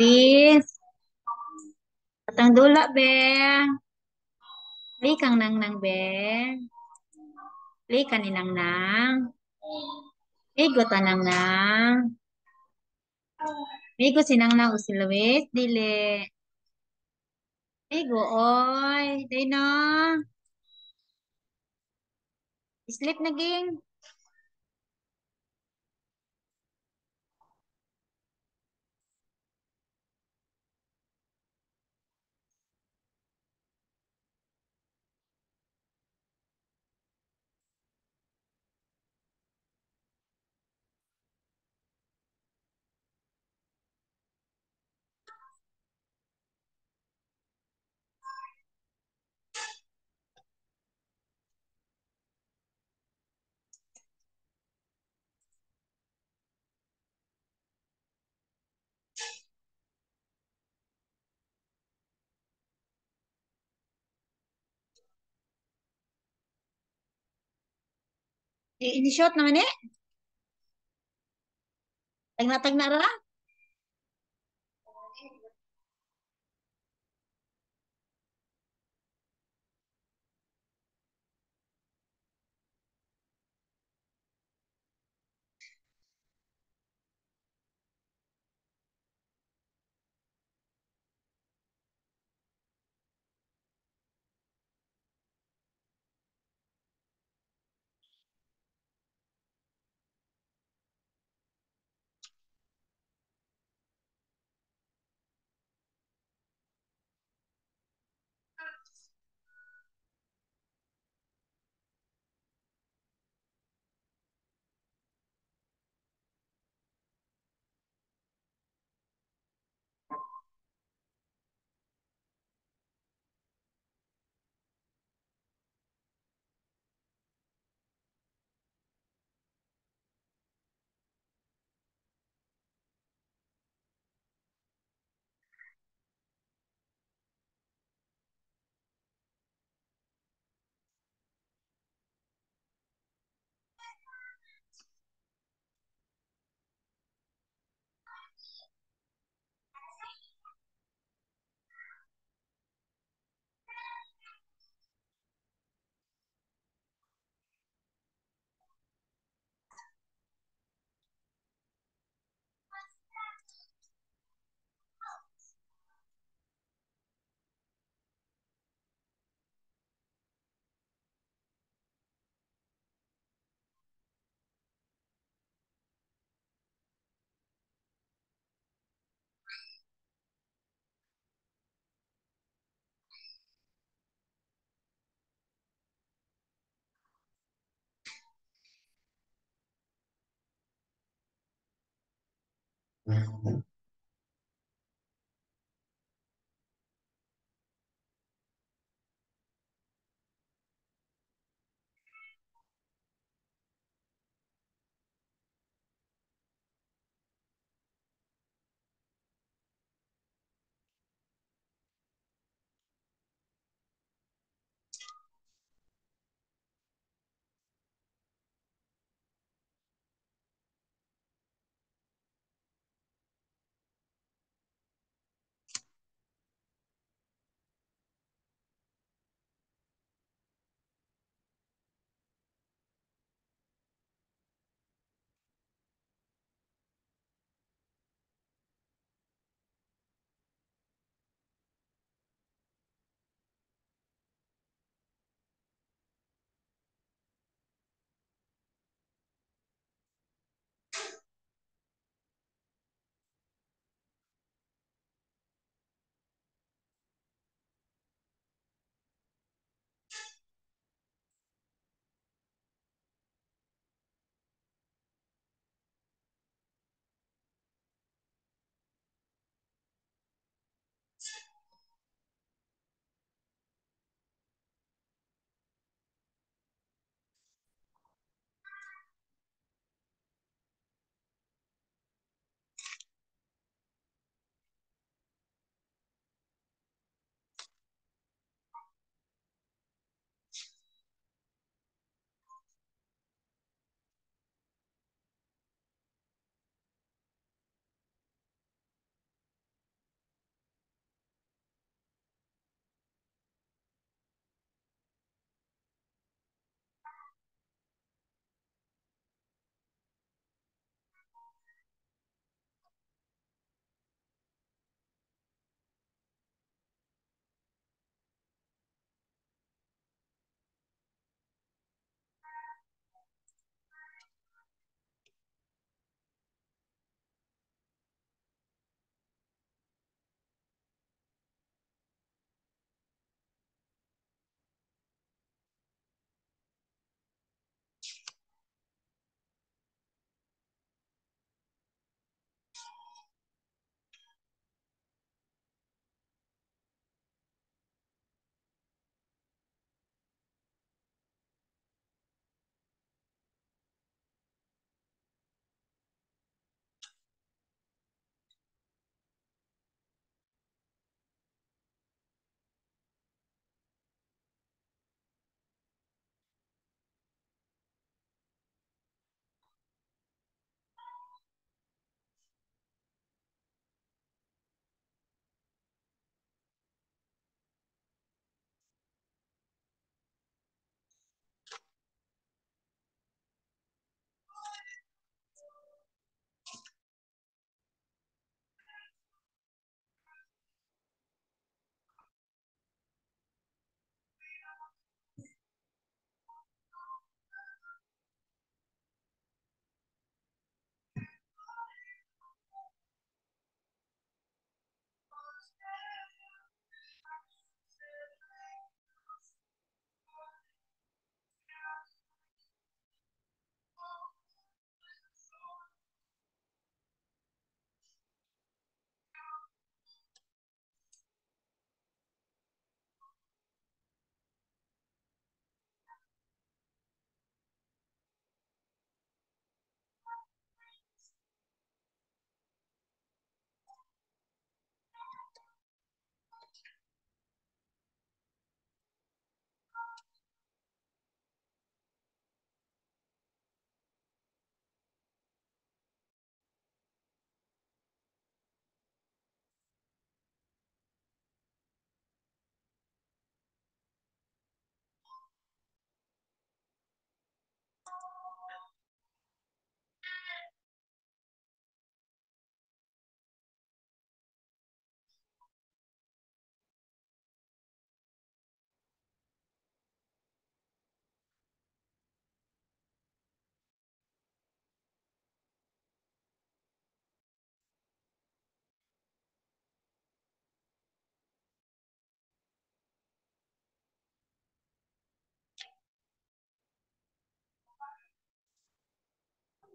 Please. Katang dula, Beng. Play kang nang nang, Beng. Play ka ni nang nang. Play go ta nang nang. Play go nang nang usilawis. Dili. Play go, oy. Day na. Sleep na, ging. ini short namanya? Tengah-tengah lah. Mm-hmm.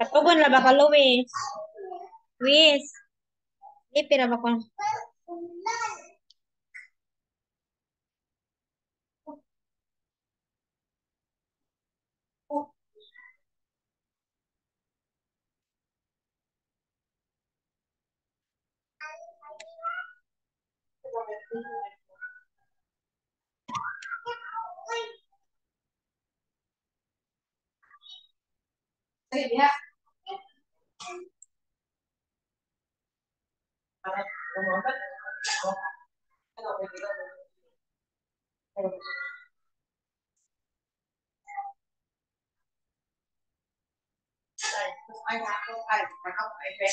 Tampoco en la baja lo ves. ¿Ves? Espera. Yeah. anh làm không phải mà không phải về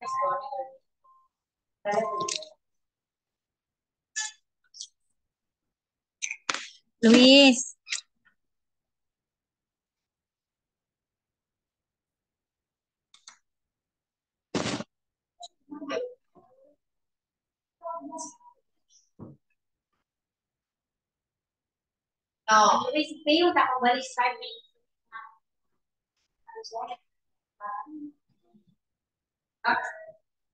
Thank you. Luis. oh. Luis,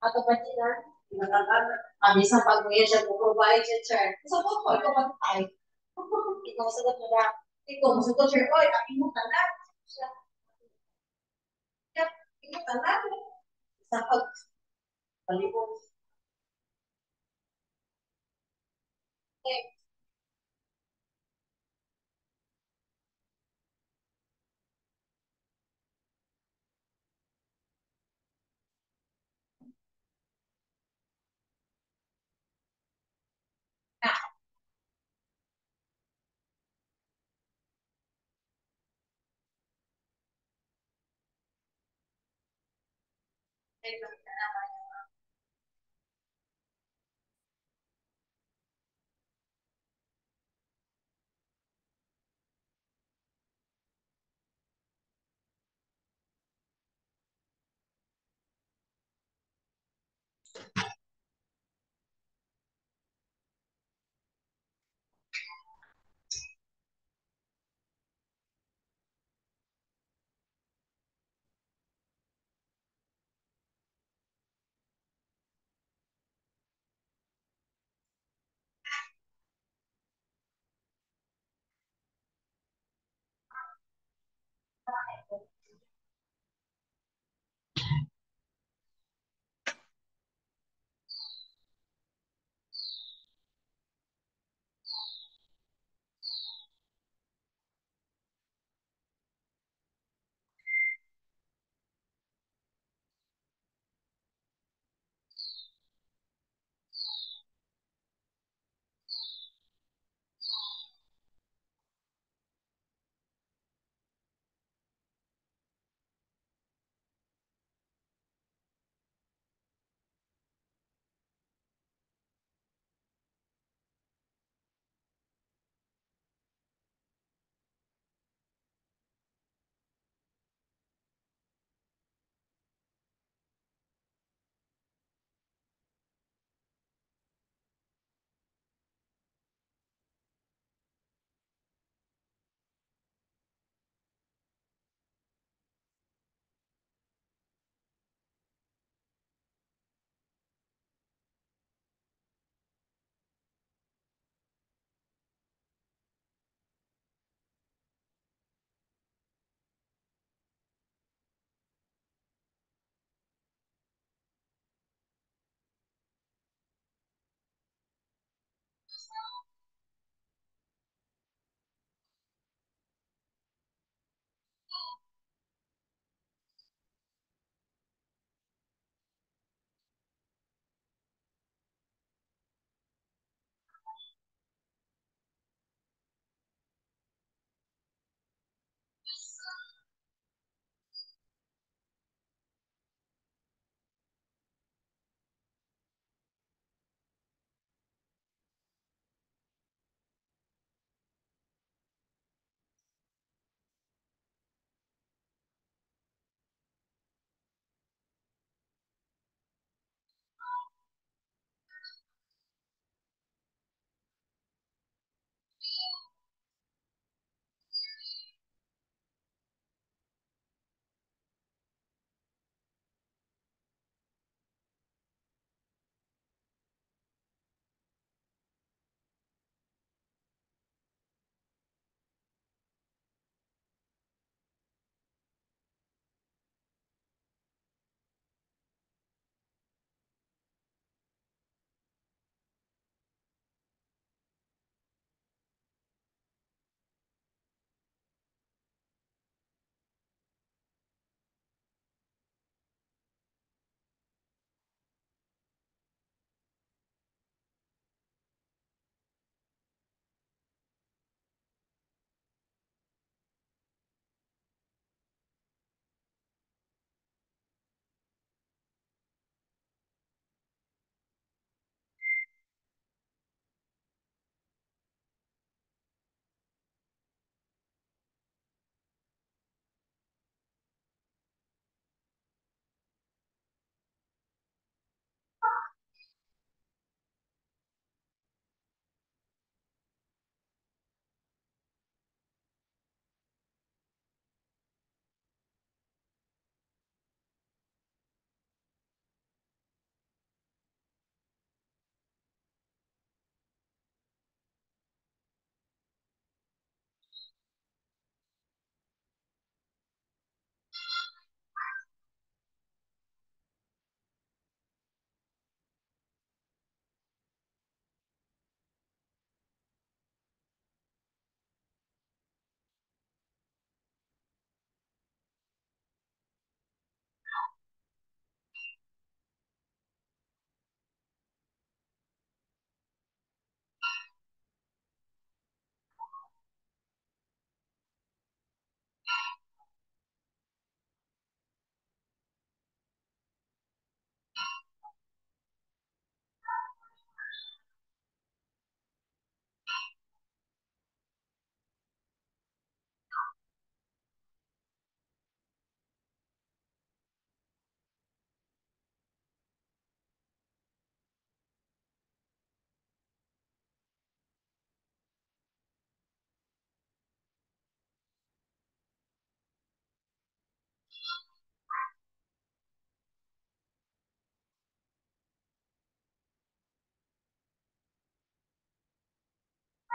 Ato ba sila? Ang ah, isang pag-uwi siya, provide siya, sir. Sa po ko, ikaw ba tayo? Ikaw sa gato na. Ikaw mo sa gato, sir. Oy, nakimutan na. Siya. Nakimutan na. Sa pag... Thank you.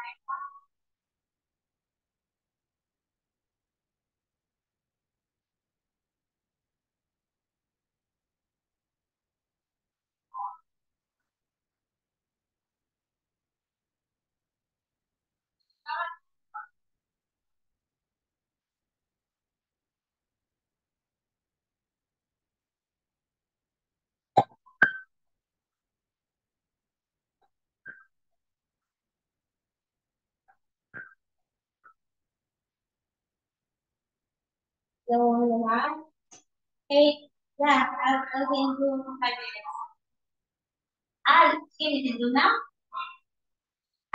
Bye. So, yeah. Hey, yeah, I'll, I'll be in Zoom in five minutes. Ah, can you do now?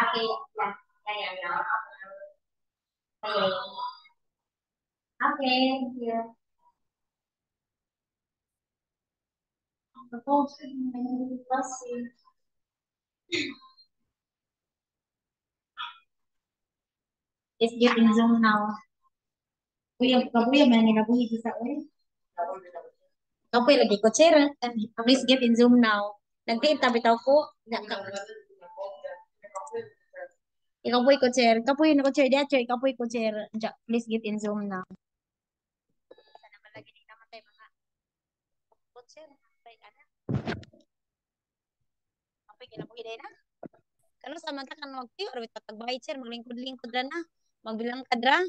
Okay, yeah, yeah, yeah, yeah. Okay. Okay, thank you. Ako, kasi. It's getting Zoom now. Kuya, kabuya man nila buhi sa uy. Kapoy lagi ko. Please get in Zoom now. Nagtiita bitaw ko. Ikapoy ko, sir. Kapoy na ko, sir. Diya, sir. Ikapoy ko, Please get in Zoom now. Sana malagi ni naman tayo mga ko, ana. Kapoy, kinapoy na na. Kano sa mata kan magtiyo. Maglingkod-lingkod na. Magbilang kadra.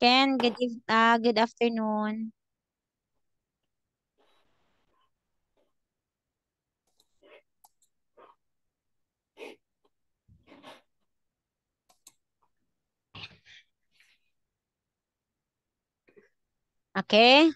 Ken, good, ah, good afternoon. Okay.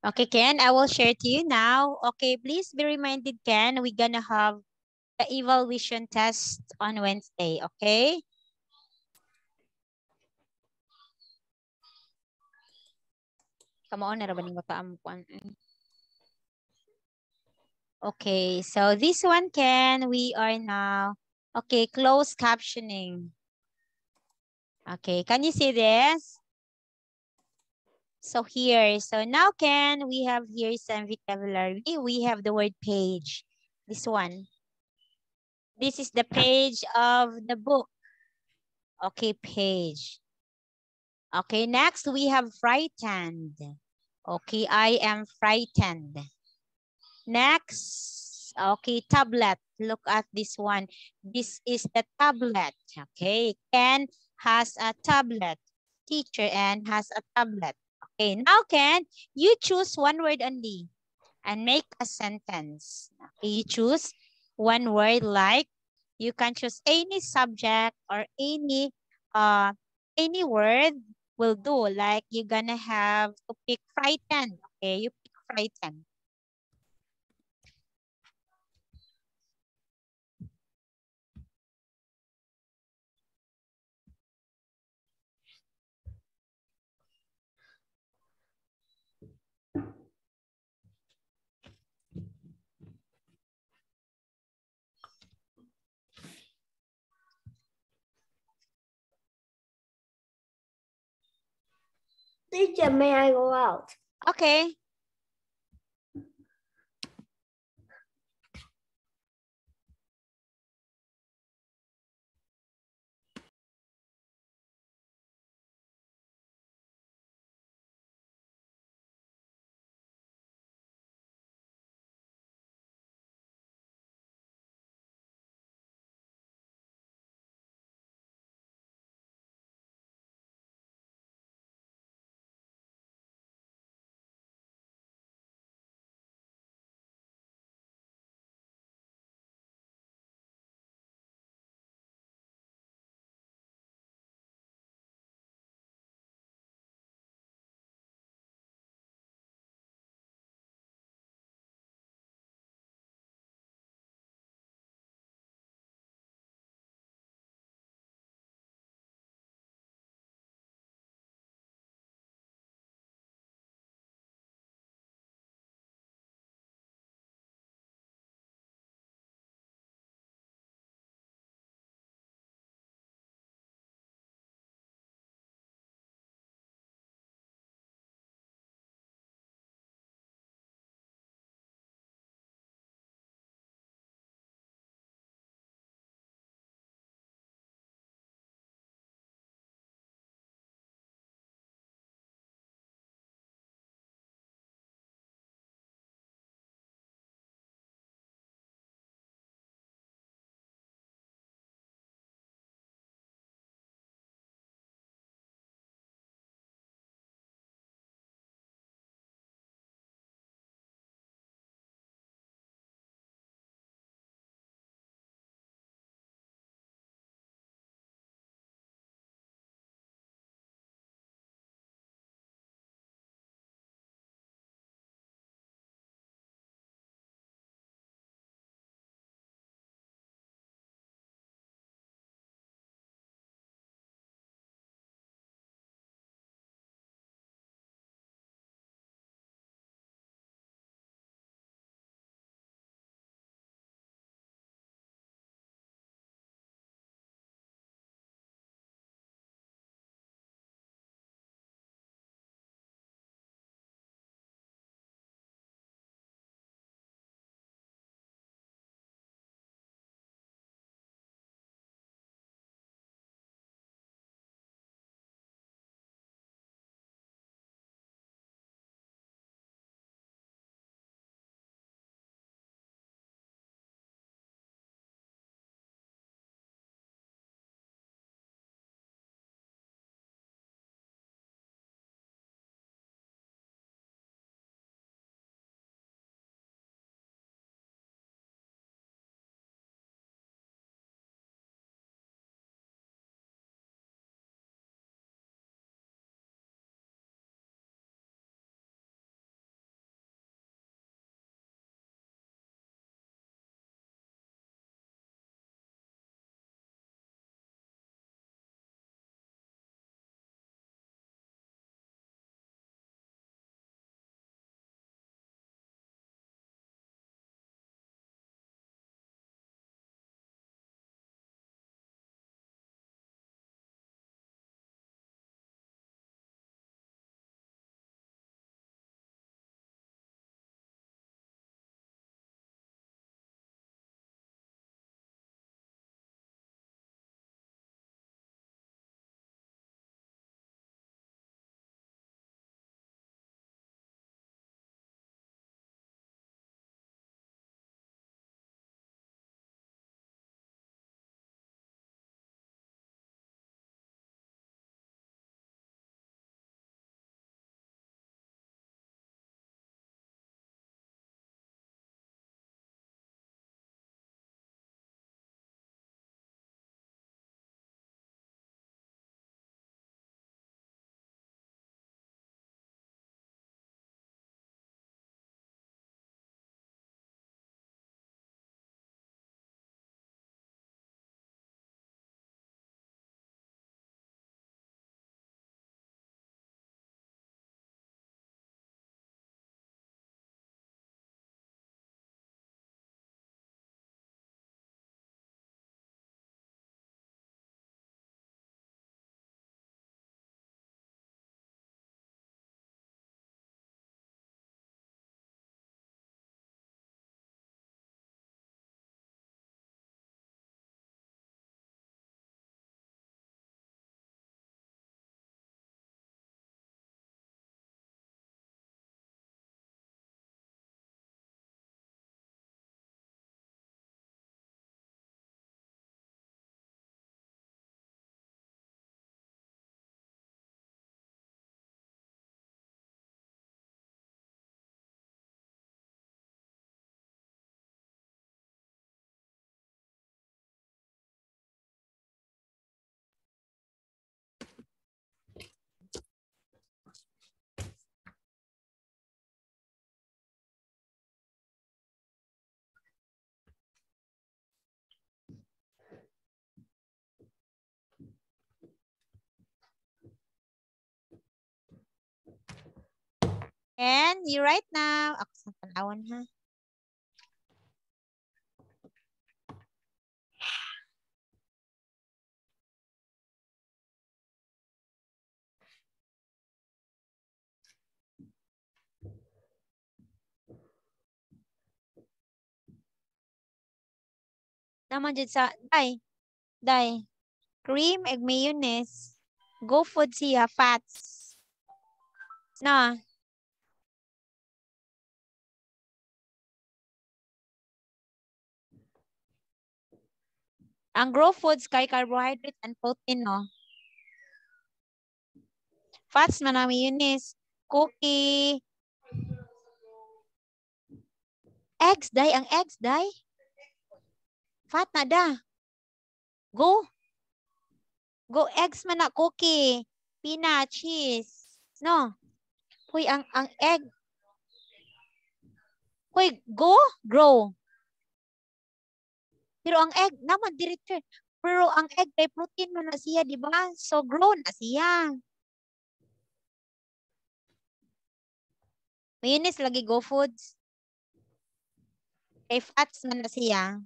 Okay, Ken, I will share to you now. Okay, please be reminded, Ken, we're gonna have the evaluation test on Wednesday, okay? Come on, narabaning taampuan. Okay, so this one, Ken, we are now, okay, closed captioning. Okay, can you see this? So here, so now can we have here some vocabulary. We have the word page, this one. This is the page of the book. Okay, page. Okay, next we have frightened. Okay, I am frightened. Next, okay, tablet. Look at this one. This is the tablet. Okay, Ken has a tablet. Teacher Ann has a tablet. Okay, now Ken, you choose one word only and make a sentence. Okay, you choose one word like you can choose any subject or any uh any word will do. Like you're gonna have to pick frightened. Okay, you pick frightened. Teacher, may I go out? Okay. And you write now. Ako sa panahon ha. Naman dyan sa, day, day, cream, egg mayonnaise, go food siya, fats. Na. Ang grow foods kay carbohydrates and protein, no? Fats man ang mayonnaise, cookie, eggs, day, ang eggs, day. Fat na da. Go. Go eggs man na cookie. Peanut, cheese. No. Hoy, ang, ang egg. Hoy, go, grow. Pero ang egg, naman, director. Pero ang egg, kay protein mo na siya, di ba? So, grow na siya. Mayonnaise lagi go foods. Kay fats man na siya.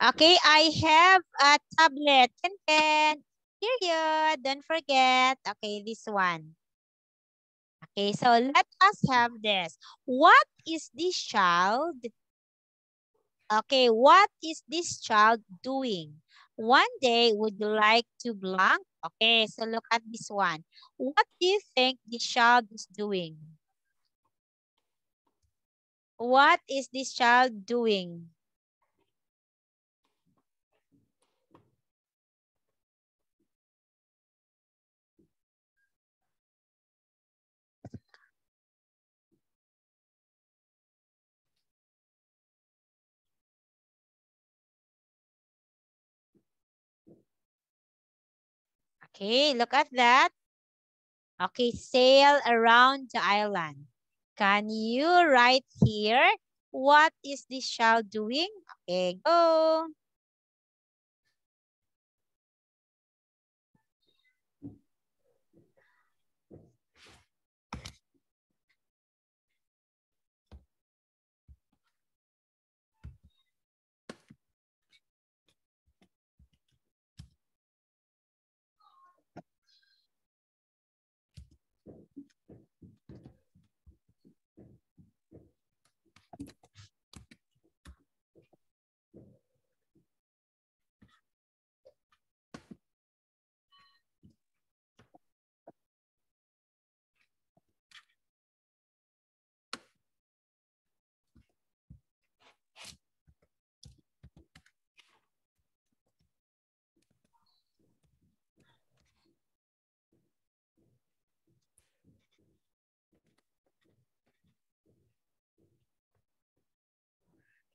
Okay, I have a tablet. Ken Ken. Period. Don't forget. Okay, this one. Okay, so let us have this. What is this child? Okay, what is this child doing? One day, would you like to blank? Okay, so look at this one. What do you think this child is doing? What is this child doing? Okay, look at that. Okay, sail around the island. Can you write here? What is this child doing? Okay, go.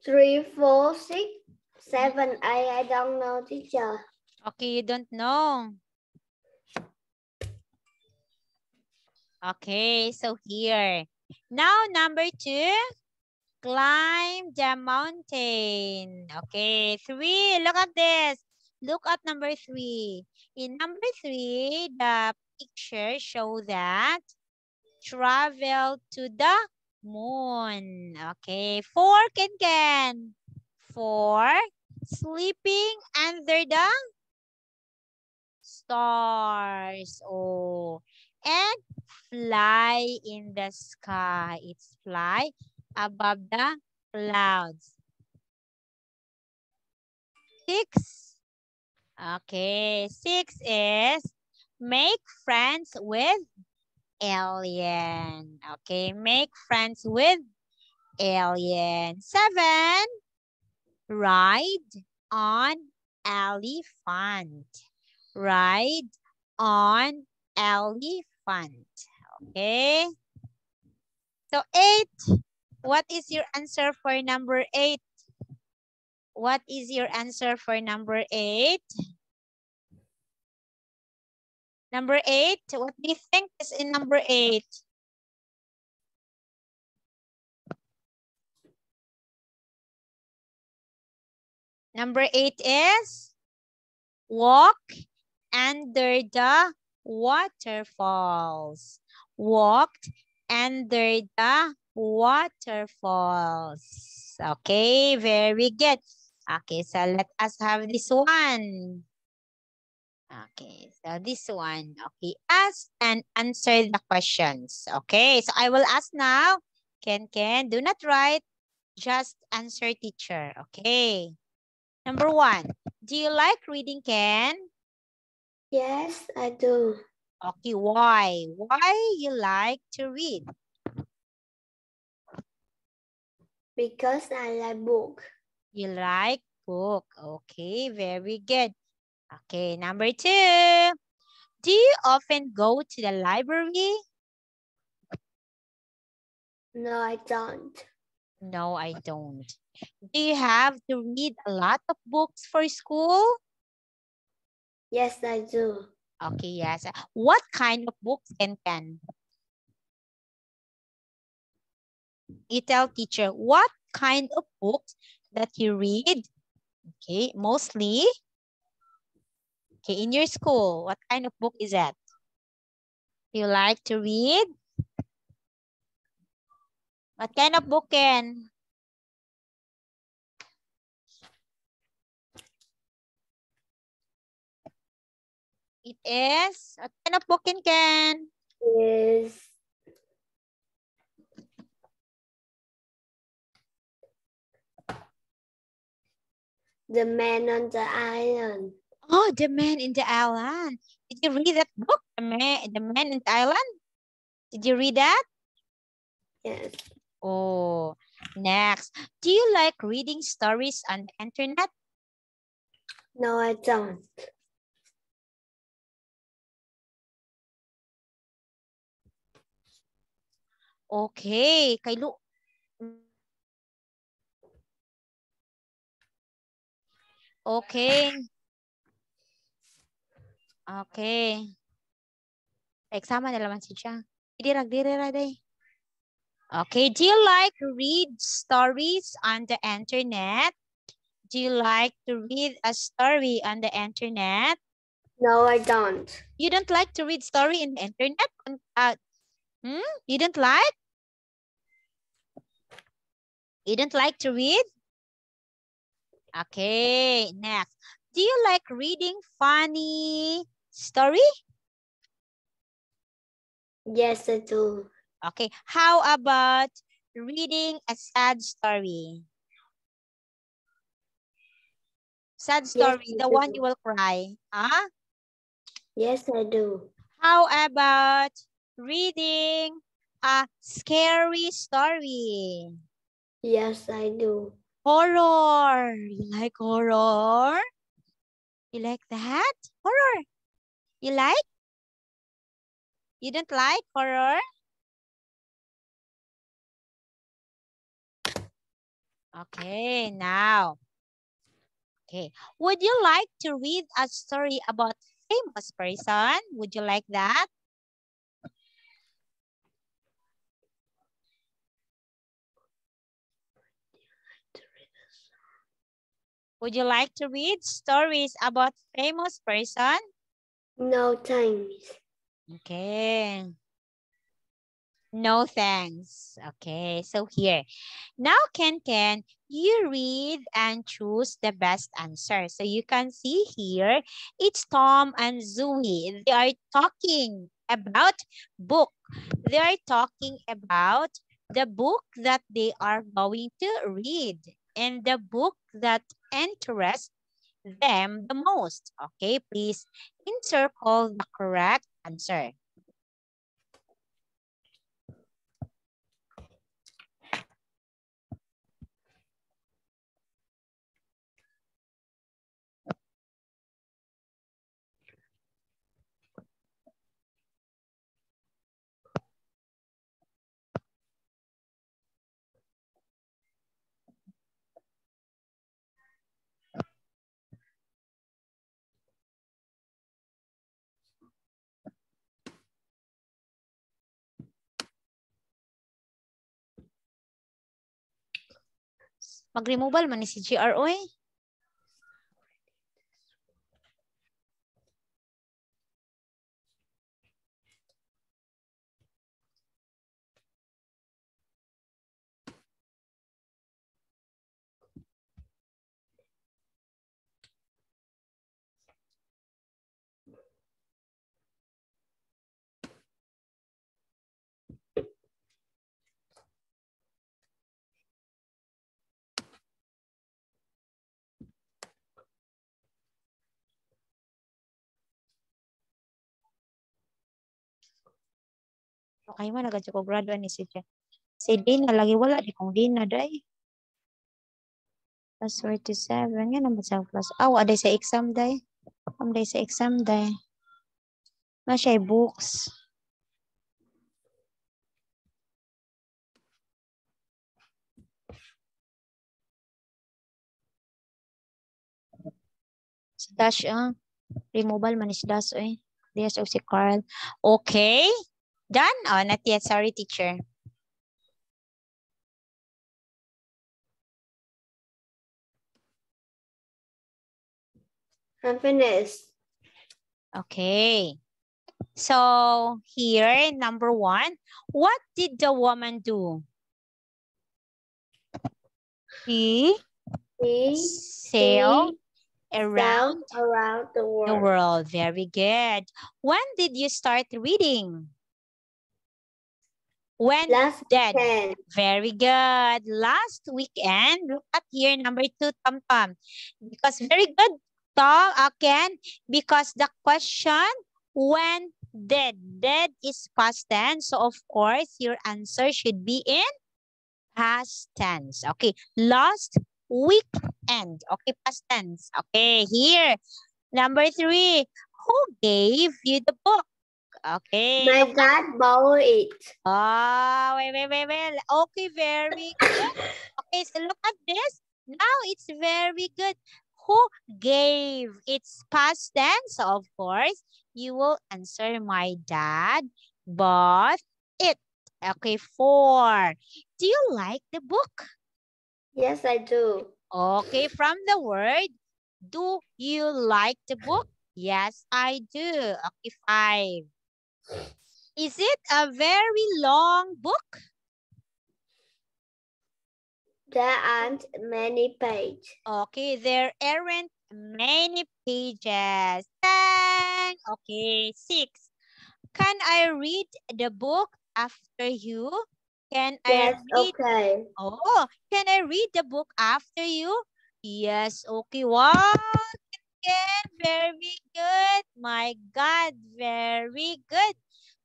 Three, four, six, seven, eight. I don't know, teacher. Okay, you don't know. Okay, so here. Now, number two, climb the mountain. Okay, three, look at this. Look at number three. In number three, the picture show that travel to the moon. Okay, four, can can. Four, sleeping under the stars. Oh, and fly in the sky. It's fly above the clouds. Six. Okay, six is make friends with alien. Okay, make friends with alien. Seven, ride on elephant. Ride on elephant. Okay. So eight, what is your answer for number eight? What is your answer for number eight? Number eight, what do you think is in number eight? Number eight is walk under the waterfalls. Walked under the waterfalls. Okay, very good. Okay, so let us have this one. Okay, so this one. Okay, ask and answer the questions. Okay, so I will ask now. Ken, Ken, do not write. Just answer teacher. Okay. Number one, do you like reading, Ken? Yes, I do. Okay, why? Why you like to read? Because I like book. You like book. Okay, very good. Okay, number two. Do you often go to the library? No, I don't. No, I don't. Do you have to read a lot of books for school? Yes, I do. Okay, yes. What kind of books can can? You tell teacher what kind of books that you read. Okay, mostly. Okay, in your school, what kind of book is that? You like to read? What kind of book can? It is, what kind of book can can? Is the man on the island. Oh, The Man in the Island. Did you read that book? The Man, the Man in the Island? Did you read that? Yes. Oh, next. Do you like reading stories on the internet? No, I don't. Okay. Kay Lu. Okay. Okay. Eksama na naman si siya. Idirag dire ra day. Okay, do you like to read stories on the internet? Do you like to read a story on the internet? No, I don't. You don't like to read story in the internet? Uh, hmm? You don't like? You don't like to read? Okay, next. Do you like reading funny story? Yes, I do. Okay, how about reading a sad story? Sad story, I the one you will cry. Huh? Yes, I do. How about reading a scary story? Yes, I do. Horror. You like horror? You like that? Horror. You like? You don't like horror? Okay, now. Okay. Would you like to read a story about famous person? Would you like that? Would you like to read stories about famous person? No thanks. Okay. No thanks. Okay, so here. Now, Ken Ken, you read and choose the best answer. So you can see here, it's Tom and Zoe. They are talking about book. They are talking about the book that they are going to read and the book that interests them the most. Okay, please encircle the correct answer. Mag-removal man ni si GR, oy. Okay mo, nagad ko graduate ni si Jen. Si Dina, lagi wala di kong Dina, day. Plus 47, yan naman sa plus. Aw, oh, aday sa exam, day. Am day sa exam, day. Na siya books. Si Dash, ah. Removal man is Dash, eh. Yes, of si Carl. Okay. Done? Oh, not yet. Sorry, teacher. I'm finished. Okay. So here, number one, what did the woman do? She He sailed around around the world. the world. Very good. When did you start reading? When Last ten. Very good. Last weekend, look at here, number two, Tom Tom. Because very good, Tom, again, because the question, when did? Did is past tense. So, of course, your answer should be in past tense. Okay, last weekend. Okay, past tense. Okay, here. Number three, who gave you the book? Okay. My dad borrowed it. Ah, wait, wait, wait, wait. Okay, very good. Okay, so look at this. Now it's very good. Who gave? It's past tense, so of course. You will answer my dad bought it. Okay, four. Do you like the book? Yes, I do. Okay, from the word, do you like the book? Yes, I do. Okay, five. Is it a very long book? There aren't many pages. Okay, there aren't many pages. Dang! Okay, six. Can I read the book after you? Can Yes, I read? okay. Oh, can I read the book after you? Yes, okay. Wow, very good. My God, very good.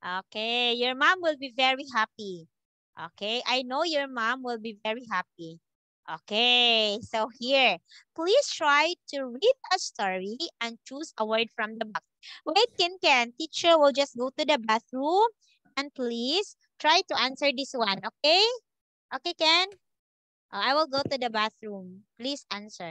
Okay, your mom will be very happy. Okay, I know your mom will be very happy. Okay, so here, please try to read a story and choose a word from the box. Wait, Ken Ken, teacher will just go to the bathroom and please try to answer this one, okay? Okay, Ken? Uh, I will go to the bathroom. Please answer.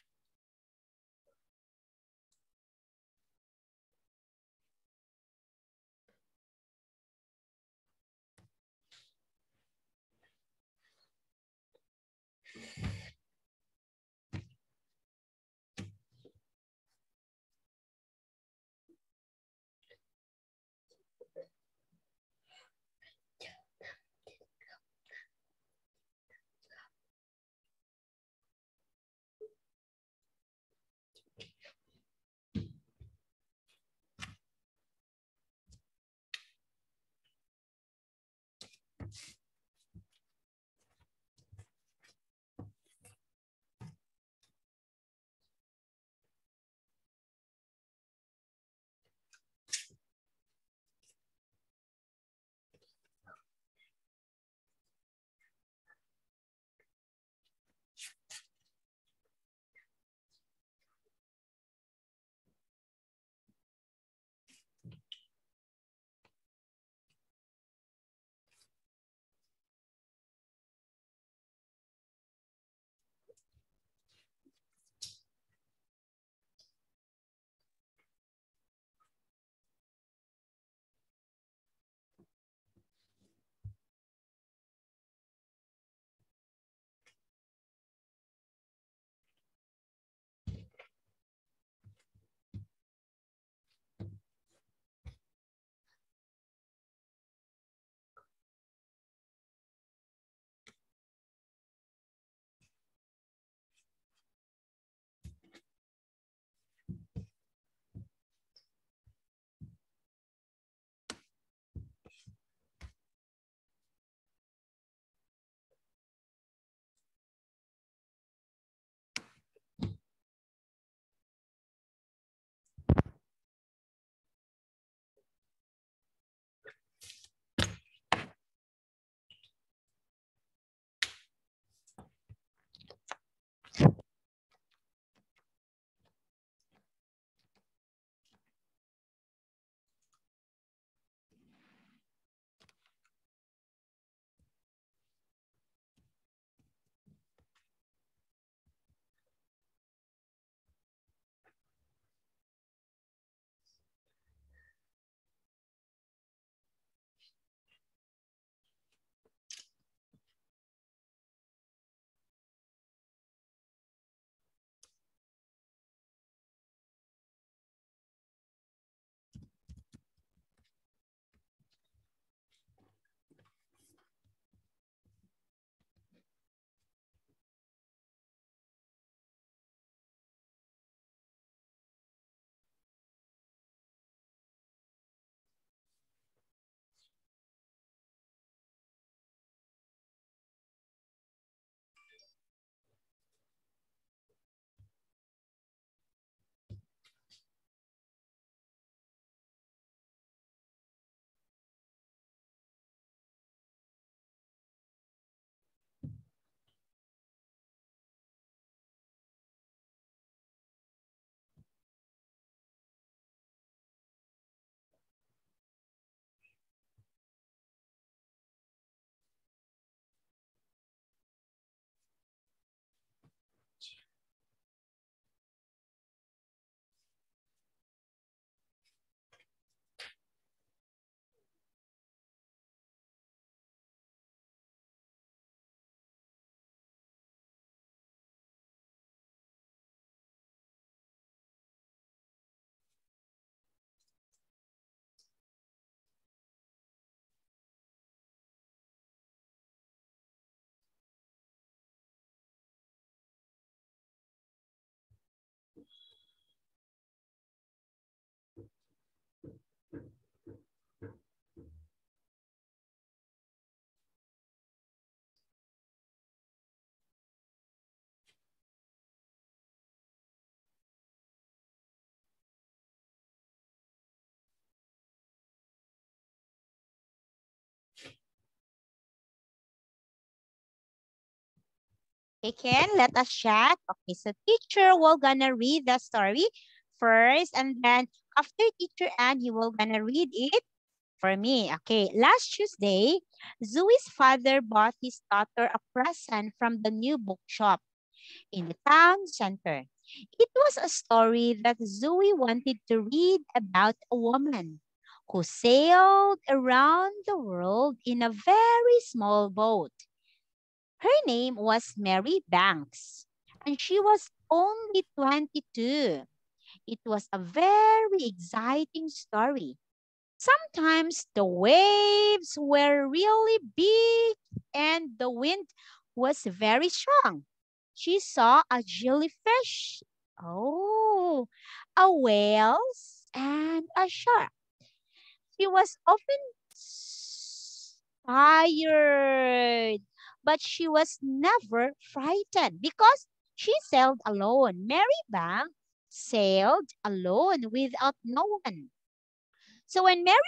Okay, let us check. Okay, so teacher will gonna read the story first and then after teacher and you will gonna read it for me. Okay, last Tuesday, Zoe's father bought his daughter a present from the new bookshop in the town center. It was a story that Zoe wanted to read about a woman who sailed around the world in a very small boat. Her name was Mary Banks, and she was only 22. It was a very exciting story. Sometimes the waves were really big and the wind was very strong. She saw a jellyfish, oh, a whale, and a shark. She was often tired but she was never frightened because she sailed alone. Mary Bank sailed alone without no one. So when Mary